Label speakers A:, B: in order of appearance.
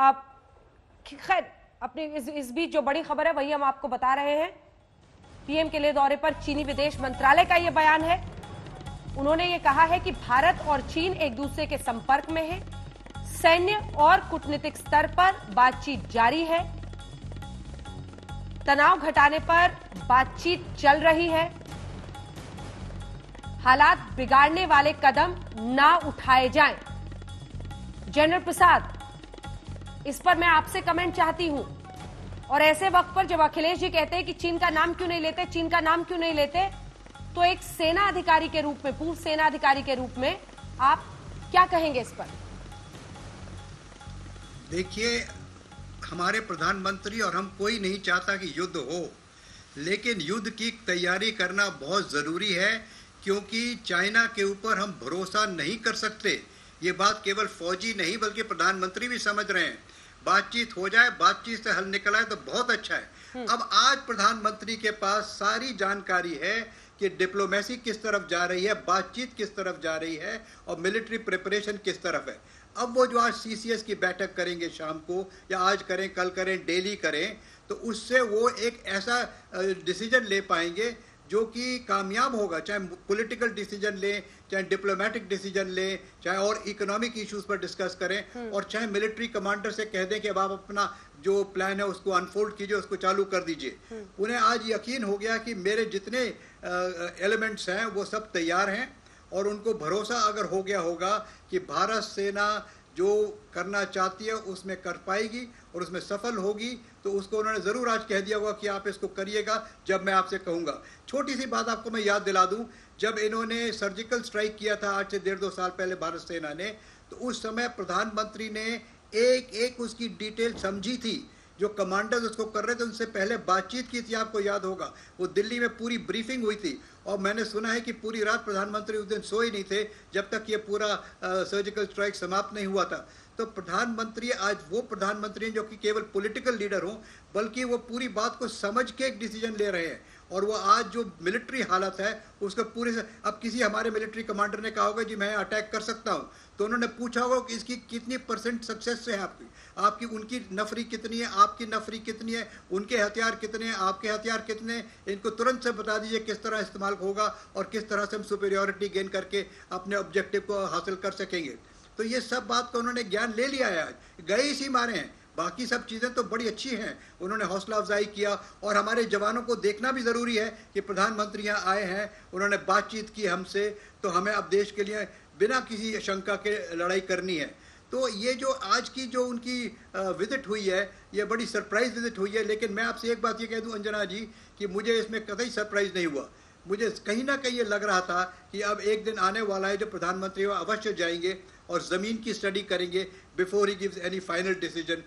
A: खैर अपनी इस, इस बीच जो बड़ी खबर है वही हम आपको बता रहे हैं। पीएम के लिए दौरे पर चीनी विदेश मंत्रालय का यह बयान है। उन्होंने ये कहा है कि भारत और चीन एक दूसरे के संपर्क में है। सैन्य और कूटनीतिक स्तर पर बातचीत जारी है। तनाव घटाने पर बातचीत चल रही है। हालात बिगाड़ने वाले कदम ना उठाए जाएँ। जनरल प्रसाद इस पर मैं आपसे कमेंट चाहती हूँ। और ऐसे वक्त पर जब अखिलेश जी कहते हैं कि चीन का नाम क्यों नहीं लेते, चीन का नाम क्यों नहीं लेते तो एक सेना अधिकारी के रूप में, पूर्व सेना अधिकारी के रूप में आप क्या कहेंगे इस पर?
B: देखिए, हमारे प्रधानमंत्री और हम कोई नहीं चाहता कि युद्ध हो, लेकिन युद्ध की तैयारी करना बहुत ज़रूरी है, क्योंकि चाइना के ऊपर हम भरोसा नहीं कर सकते। ये बात केवल फौजी नहीं बल्कि प्रधानमंत्री भी समझ रहे हैं। बातचीत हो जाए बातचीत से हल निकल आए तो बहुत अच्छा है। अब आज प्रधानमंत्री के पास सारी जानकारी है कि डिप्लोमेसी किस तरफ़ जा रही है बातचीत किस तरफ़ जा रही है और मिलिट्री प्रिपरेशन किस तरफ़ है। अब वो जो आज सीसीएस की बैठक करेंगे शाम को या आज करें कल करें डेली करें तो उससे वो एक ऐसा डिसीज़न ले पाएँगे जो कि कामयाब होगा चाहे पॉलिटिकल डिसीज़न लें चाहे डिप्लोमेटिक डिसीज़न लें चाहे और इकोनॉमिक इश्यूज़ पर डिस्कस करें और चाहे मिलिट्री कमांडर से कह दें कि अब आप अपना जो प्लान है उसको अनफोल्ड कीजिए उसको चालू कर दीजिए। उन्हें आज यकीन हो गया कि मेरे जितने एलिमेंट्स हैं वो सब तैयार हैं और उनको भरोसा अगर हो गया होगा कि भारत सेना जो करना चाहती है, उसमें कर पाएगी और उसमें सफल होगी तो उसको उन्होंने ज़रूर आज कह दिया होगा कि आप इसको करिएगा, जब मैं आपसे कहूँगा। छोटी सी बात आपको मैं याद दिला दूँ, जब इन्होंने सर्जिकल स्ट्राइक किया था, आज से डेढ़ दो साल पहले भारत सेना ने तो उस समय प्रधानमंत्री ने एक एक उसकी डिटेल समझी थी। जो कमांडर्स उसको कर रहे थे, उनसे पहले बातचीत की थी, आपको याद होगा। वो दिल्ली में पूरी ब्रीफिंग हुई थी। और मैंने सुना है कि पूरी रात प्रधानमंत्री उस दिन सोए नहीं थे, जब तक ये पूरा सर्जिकल स्ट्राइक समाप्त नहीं हुआ था। तो प्रधानमंत्री, आज वो प्रधानमंत्री हैं जो कि केवल पॉलिटिकल लीडर हों, बल्कि वो पूरी बात को समझ के एक डिसीज़न ले रहे हैं। और वो आज जो मिलिट्री हालत है, उसका पूरे से, अब किसी हमारे मिलिट्री कमांडर ने कहा होगा, जी, मैं अटैक कर सकता हूँ। तो उन्होंने पूछा होगा कि इसकी कितनी परसेंट सक्सेस है आपकी? आपकी, उनकी नफरी कितनी है? आपकी नफरी कितनी है? उनके हथियार कितने हैं? आपके हथियार कितने हैं? इनको तुरंत से बता दीजिए किस तरह इस्तेमाल होगा और किस तरह से हम सुपेरियोरिटी गेन करके अपने ऑब्जेक्टिव को हासिल कर सकेंगे। तो ये सब बात का उन्होंने ज्ञान ले लिया है। आज गए इसी मारे हैं। बाकी सब चीज़ें तो बड़ी अच्छी हैं। उन्होंने हौसला अफजाई किया और हमारे जवानों को देखना भी ज़रूरी है कि प्रधानमंत्री यहाँ आए हैं। उन्होंने बातचीत की हमसे। तो हमें अब देश के लिए बिना किसी शंका के लड़ाई करनी है। तो ये जो आज की जो उनकी विज़िट हुई है, ये बड़ी सरप्राइज़ विज़िट हुई है। लेकिन मैं आपसे एक बात ये कह दूँ अंजना जी कि मुझे इसमें कतई सरप्राइज़ नहीं हुआ। मुझे कहीं ना कहीं ये लग रहा था कि अब एक दिन आने वाला है जो प्रधानमंत्री अवश्य जाएँगे और ज़मीन की स्टडी करेंगे बिफोर ही गिव्स एनी फाइनल डिसीज़न